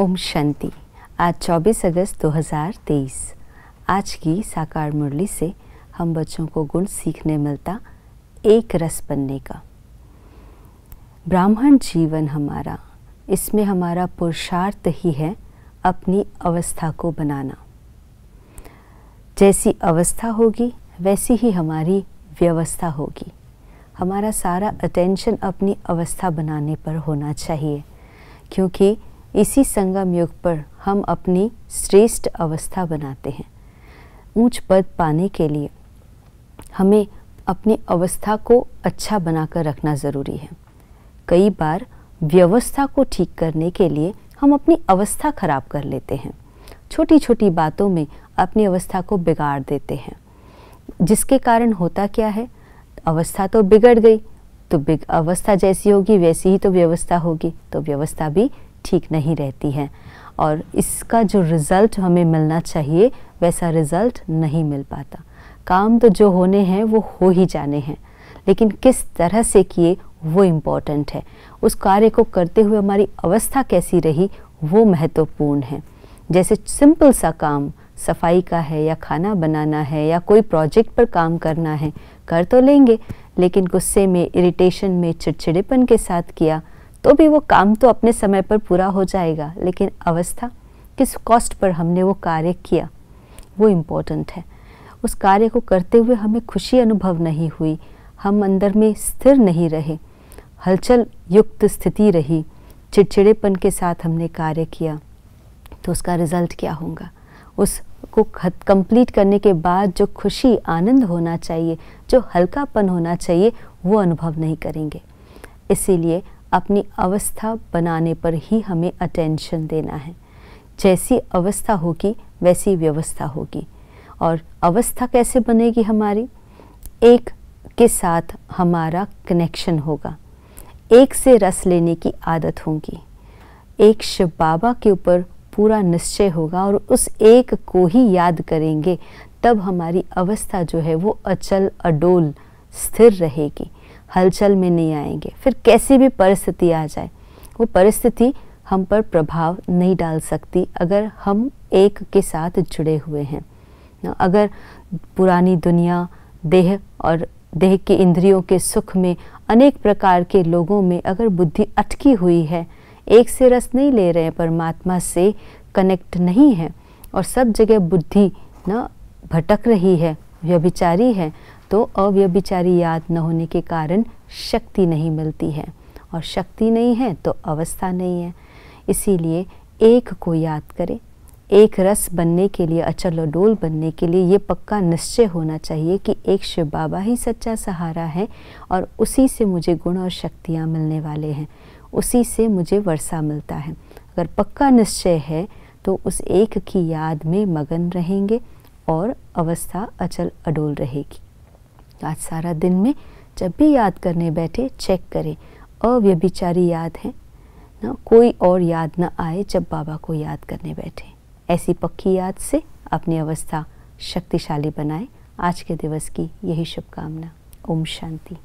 ओम शांति। आज 24 अगस्त 2023 आज की साकार मुरली से हम बच्चों को गुण सीखने मिलता एक रस बनने का। ब्राह्मण जीवन हमारा, इसमें हमारा पुरुषार्थ ही है अपनी अवस्था को बनाना। जैसी अवस्था होगी, वैसी ही हमारी व्यवस्था होगी। हमारा सारा अटेंशन अपनी अवस्था बनाने पर होना चाहिए, क्योंकि इसी संगम युग पर हम अपनी श्रेष्ठ अवस्था बनाते हैं। ऊंच पद पाने के लिए हमें अपनी अवस्था को अच्छा बनाकर रखना ज़रूरी है। कई बार व्यवस्था को ठीक करने के लिए हम अपनी अवस्था खराब कर लेते हैं। छोटी छोटी बातों में अपनी अवस्था को बिगाड़ देते हैं। जिसके कारण होता क्या है? अवस्था तो बिगड़ गई तो बिग, अवस्था जैसी होगी, वैसी ही तो व्यवस्था होगी तो व्यवस्था भी ठीक नहीं रहती है। और इसका जो रिज़ल्ट हमें मिलना चाहिए, वैसा रिज़ल्ट नहीं मिल पाता। काम तो जो होने हैं, वो हो ही जाने हैं। लेकिन किस तरह से किए, वो इंपॉर्टेंट है। उस कार्य को करते हुए हमारी अवस्था कैसी रही, वो महत्वपूर्ण है। जैसे सिंपल सा काम सफ़ाई का है या खाना बनाना है या कोई प्रोजेक्ट पर काम करना है, कर तो लेंगे, लेकिन गुस्से में इरिटेशन में, चिड़चिड़ेपन के साथ किया तो भी वो काम तो अपने समय पर पूरा हो जाएगा, लेकिन अवस्था, किस कॉस्ट पर हमने वो कार्य किया, वो इम्पोर्टेंट है। उस कार्य को करते हुए हमें खुशी अनुभव नहीं हुई, हम अंदर में स्थिर नहीं रहे, हलचल युक्त स्थिति रही, चिड़चिड़ेपन के साथ हमने कार्य किया तो उसका रिज़ल्ट क्या होगा? उसको कंप्लीट करने के बाद जो खुशी, आनंद होना चाहिए, जो हल्कापन होना चाहिए, वो अनुभव नहीं करेंगे। इसीलिए अपनी अवस्था बनाने पर ही हमें अटेंशन देना है। जैसी अवस्था होगी, वैसी व्यवस्था होगी। और अवस्था कैसे बनेगी हमारी? एक के साथ हमारा कनेक्शन होगा। एक से रस लेने की आदत होगी। एक शिव बाबा के ऊपर पूरा निश्चय होगा और उस एक को ही याद करेंगे, तब हमारी अवस्था जो है वो अचल, अडोल, स्थिर रहेगी। हलचल में नहीं आएँगे। फिर कैसी भी परिस्थिति आ जाए, वो परिस्थिति हम पर प्रभाव नहीं डाल सकती अगर हम एक के साथ जुड़े हुए हैं। अगर पुरानी दुनिया, देह और देह के इंद्रियों के सुख में अनेक प्रकार के लोगों में अगर बुद्धि अटकी हुई है एक से रस नहीं ले रहे हैं, परमात्मा से कनेक्ट नहीं है और सब जगह बुद्धि न भटक रही है, व्यभिचारी है तो अव्यभिचारी याद न होने के कारण शक्ति नहीं मिलती है। और शक्ति नहीं है तो अवस्था नहीं है। इसीलिए एक को याद करें। एक रस बनने के लिए, अचल डोल बनने के लिए ये पक्का निश्चय होना चाहिए कि एक शिव बाबा ही सच्चा सहारा है और उसी से मुझे गुण और शक्तियाँ मिलने वाले हैं। उसी से मुझे वर्षा मिलता है। अगर पक्का निश्चय है तो उस एक की याद में मगन रहेंगे और अवस्था अचल अडोल रहेगी। आज सारा दिन में जब भी याद करने बैठे चेक करें, अव्यभिचारी याद है? ना कोई और याद ना आए जब बाबा को याद करने बैठे। ऐसी पक्की याद से अपनी अवस्था शक्तिशाली बनाए। आज के दिवस की यही शुभकामना। ओम शांति।